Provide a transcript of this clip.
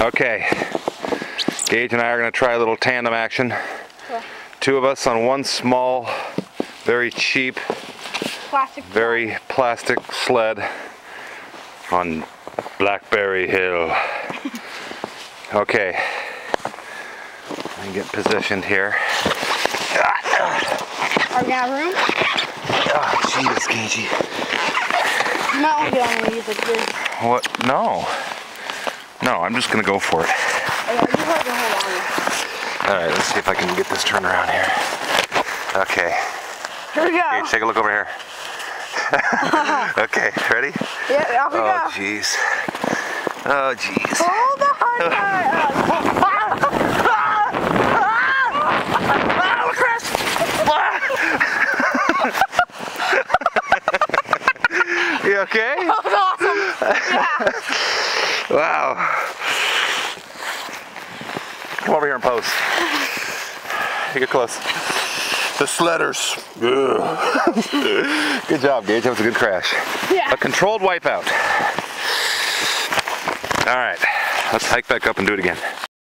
Okay. Gage and I are going to try a little tandem action. Cool. Two of us on one small, very cheap, Plastic. very plastic sled on Blackberry Hill. Okay. Let me get positioned here. Are we gonna room? Ah, oh, jeez, Gagey. You might want to get on these like this. What? No. No, I'm just gonna go for it. Oh, okay, you hold the hold All right, let's see if I can get this turned around here. Okay. Here we go. Gage, take a look over here. okay, ready? Yeah, off we Oh, go. jeez. Oh, jeez. Hold the hard You okay? That was awesome. Yeah. Wow. Come over here and pose. You get close. The sledders. Good job, Gage. That was a good crash. Yeah. A controlled wipeout. All right. Let's hike back up and do it again.